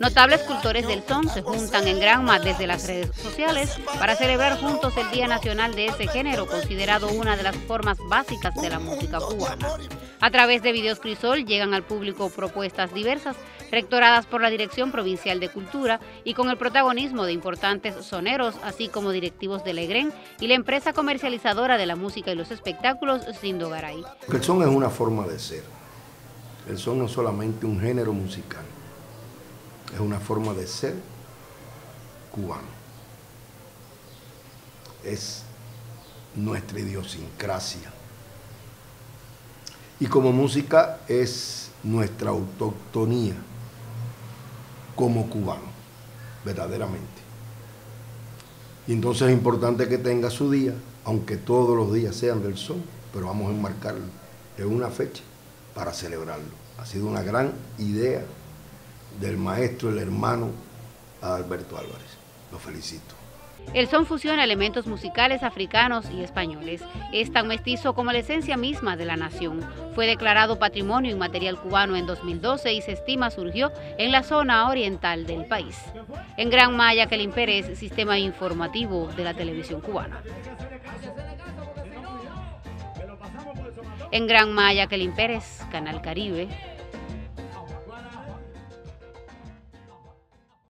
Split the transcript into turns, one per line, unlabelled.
Notables cultores del son se juntan en Granma desde las redes sociales para celebrar juntos el Día Nacional de ese género, considerado una de las formas básicas de la música cubana. A través de Videos Crisol llegan al público propuestas diversas, rectoradas por la Dirección Provincial de Cultura y con el protagonismo de importantes soneros, así como directivos de Legren y la empresa comercializadora de la música y los espectáculos, Sindogaray.
El son es una forma de ser. El son no es solamente un género musical es una forma de ser cubano. Es nuestra idiosincrasia. Y como música es nuestra autoctonía como cubano, verdaderamente. Y entonces es importante que tenga su día, aunque todos los días sean del sol, pero vamos a enmarcarlo en una fecha para celebrarlo. Ha sido una gran idea del maestro, el hermano Alberto Álvarez. Lo felicito.
El son fusiona elementos musicales africanos y españoles. Es tan mestizo como la esencia misma de la nación. Fue declarado Patrimonio Inmaterial Cubano en 2012 y se estima surgió en la zona oriental del país. En Gran Maya, Kelin Pérez, Sistema Informativo de la Televisión Cubana. En Gran Maya, Kelin Pérez, Canal Caribe,